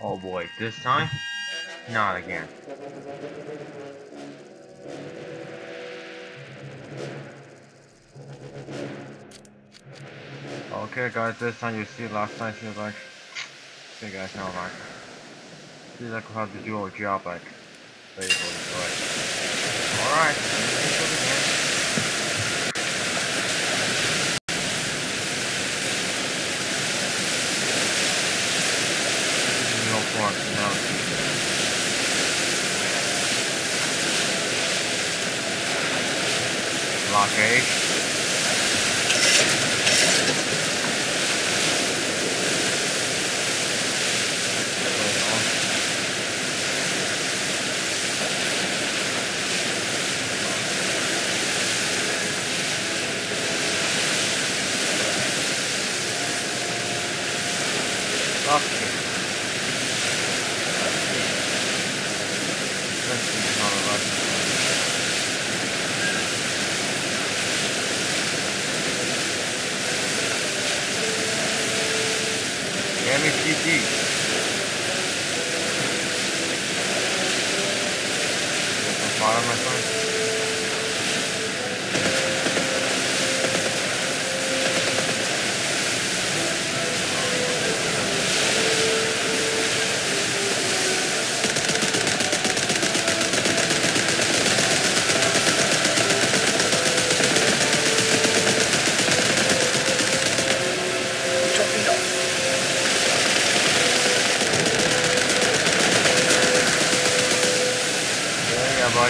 Oh boy, this time? Not again. Okay guys, this time you see last time seems like okay guys now like seems like we have to do our job like faithfully, right? Alright, bottom, my phone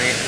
everybody.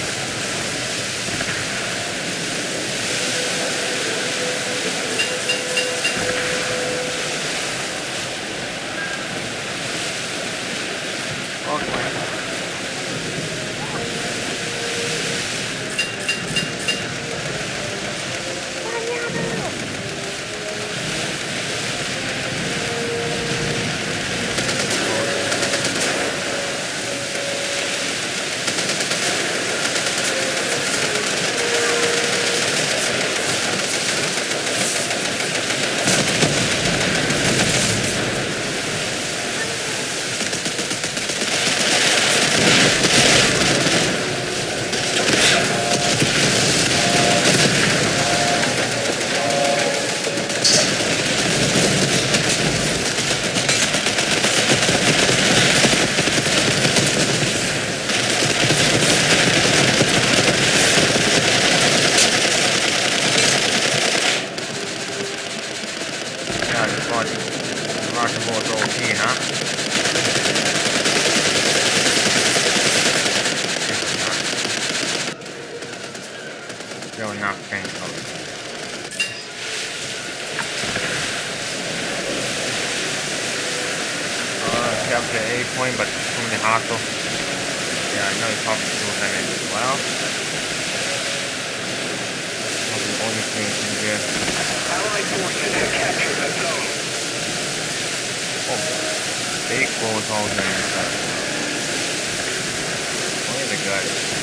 hardcore. Yeah, no pop fuel damage as well. All these things in here. Allied forces have captured the zone. Oh, big force all damage. Where the guys?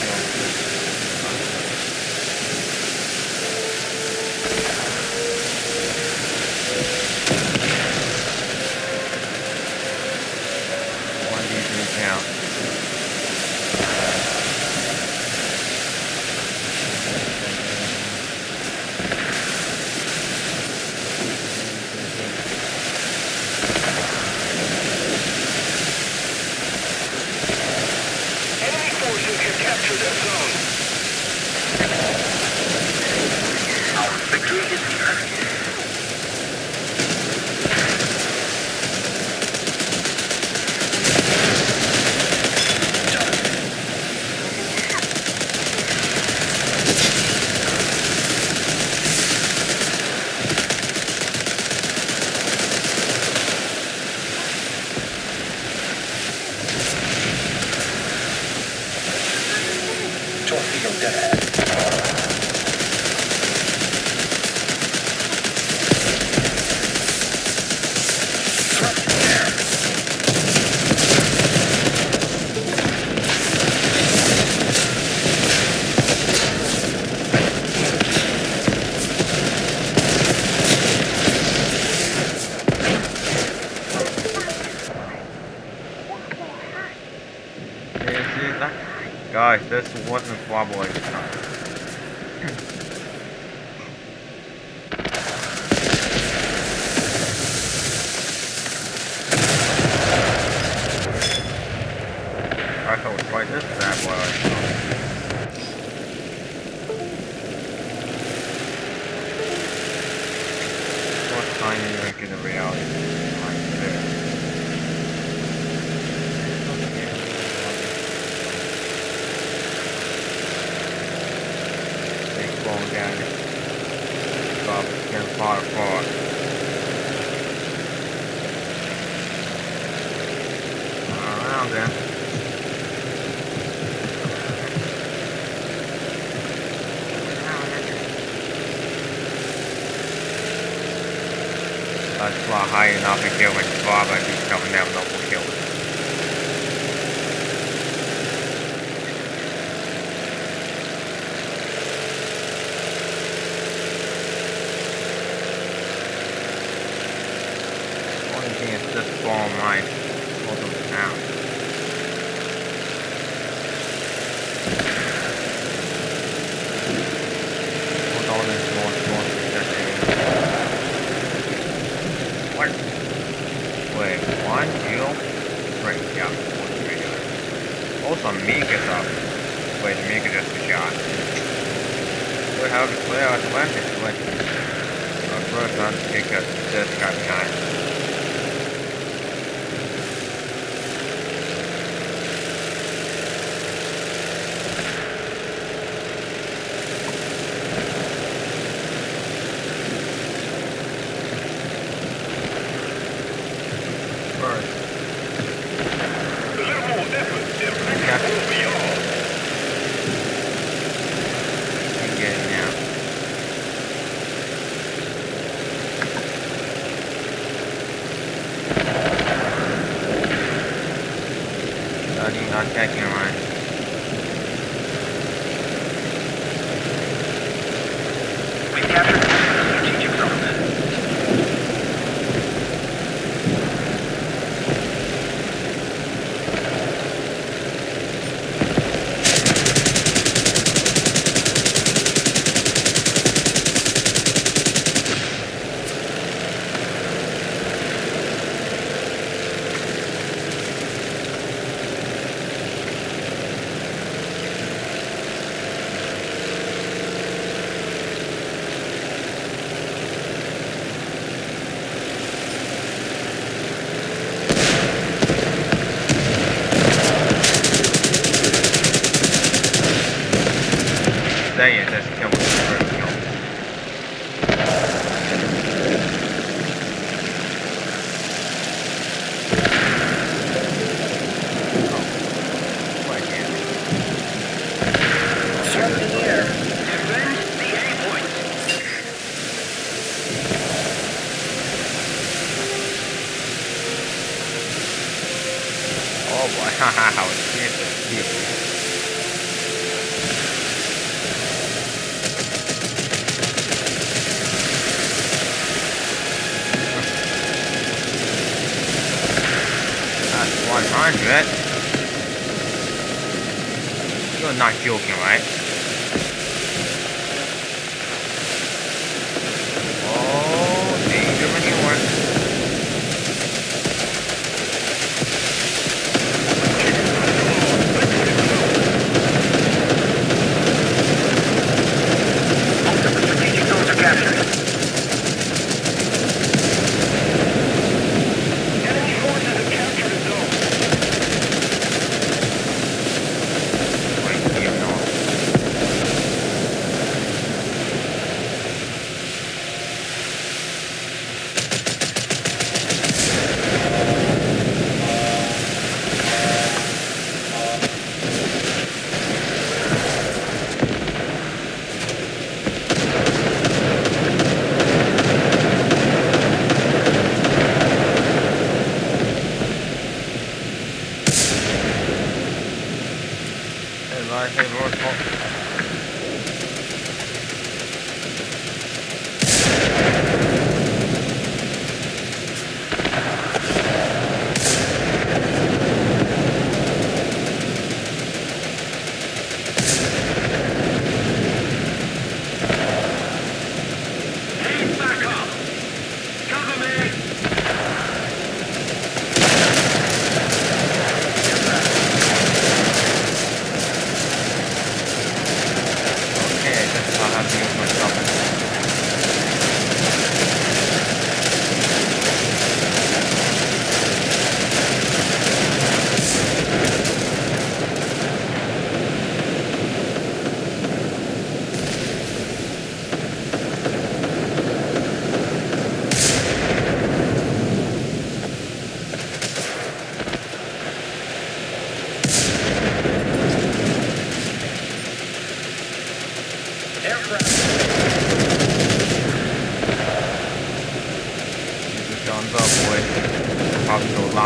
wobble back. Stop and far far. Around then. Let's fly high enough to get my father. Wait, one, zero, three, yeah. Also, Meek is up. Wait, Meek is just a shot. We have player advantage, like, our first one to pick this guy behind. 100. You're not joking, right?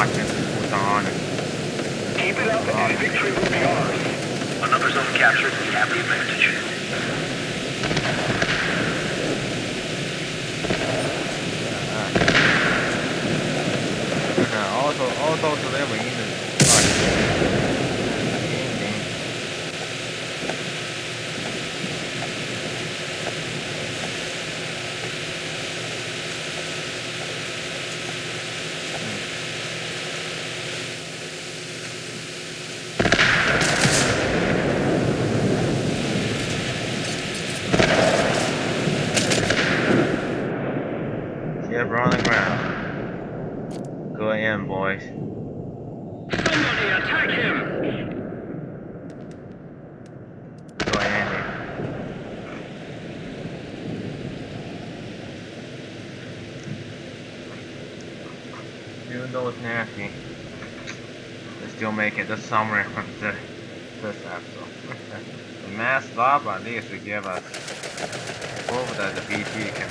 Was on. Keep it up and victory will be ours. Another zone captured, we have the advantage. Also, also today we need the Get on the ground. Go in, boys. Somebody attack him! Go in. Even though it's nasty, they still make it this summer from the, this episode. the mass stop at least to give us proof that the BT can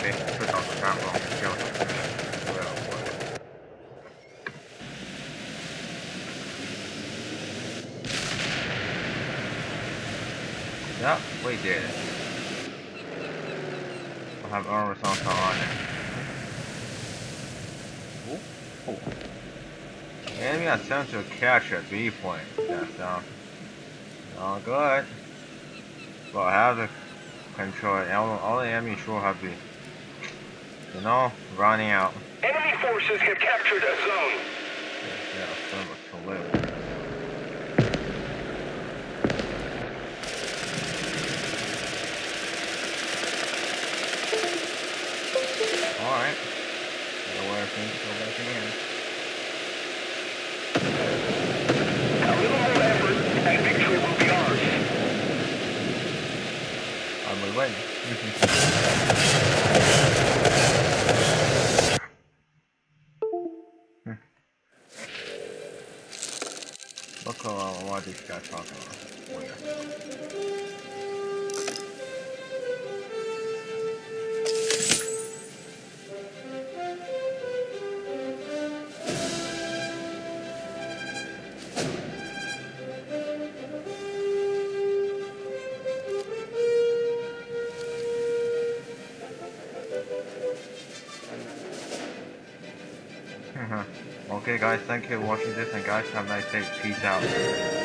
on and kill them. Well, well. Yep, we did it. I'll have armor on it. Ooh, ooh. Enemy attempt to catch a B point. That sounds all good. But I have to control. All, all the enemy sure have to be, you know, running out. Enemy forces have captured a zone. Yeah, son of a live. Alright. Know where things go back again. A little more effort and victory will be ours. I'm we win. Hmm. Look uh, what this guy talking about. Okay guys, thank you for watching this and guys have a nice day. Peace out.